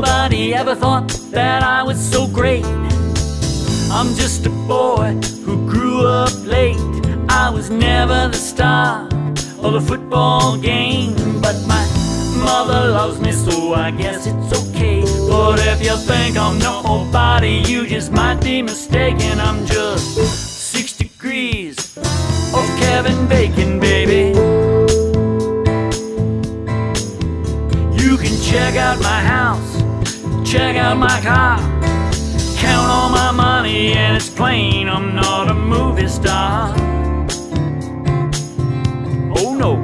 Nobody ever thought that I was so great. I'm just a boy who grew up late. I was never the star of the football game, but my mother loves me, so I guess it's okay. But if you think I'm nobody, you just might be mistaken. I'm just six degrees of Kevin Bacon, baby. You can check out my house, check out my car, count all my money, and it's plain I'm not a movie star. Oh no.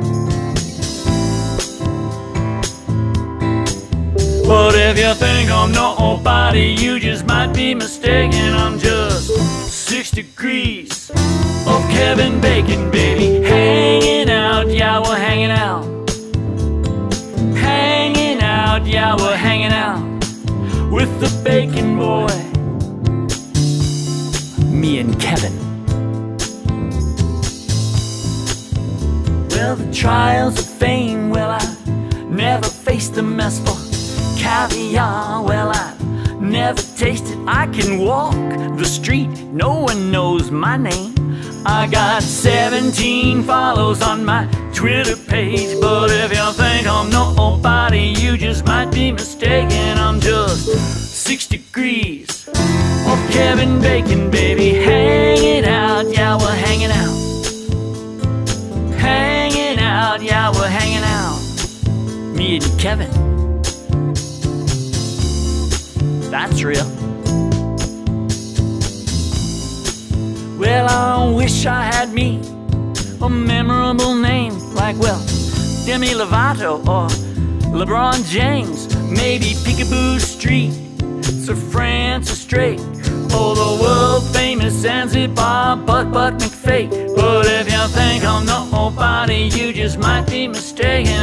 But if you think I'm nobody, you just might be mistaken. I'm just six degrees of Kevin Bacon, baby. Hanging out, yeah, we're hanging out. Hanging out, yeah, we're hanging out with the Bacon Boy. Me and Kevin. Well, the trials of fame, well, I never faced the mess for caviar. Well, I never tasted. I can walk the street, no one knows my name. I got 17 follows on my Twitter page, but if you think I'm nobody, you just might be mistaken. Six degrees of Kevin Bacon, baby, hanging out. Yeah, we're hanging out hanging out, yeah, we're hanging out. Me and Kevin. That's real. Well, I wish I had me a memorable name like, well, Demi Lovato or LeBron James, maybe Picabo Street, Francis Drake, or the world famous Zanzibar Buck Buck McFate. But if you think I'm nobody, you just might be mistaken.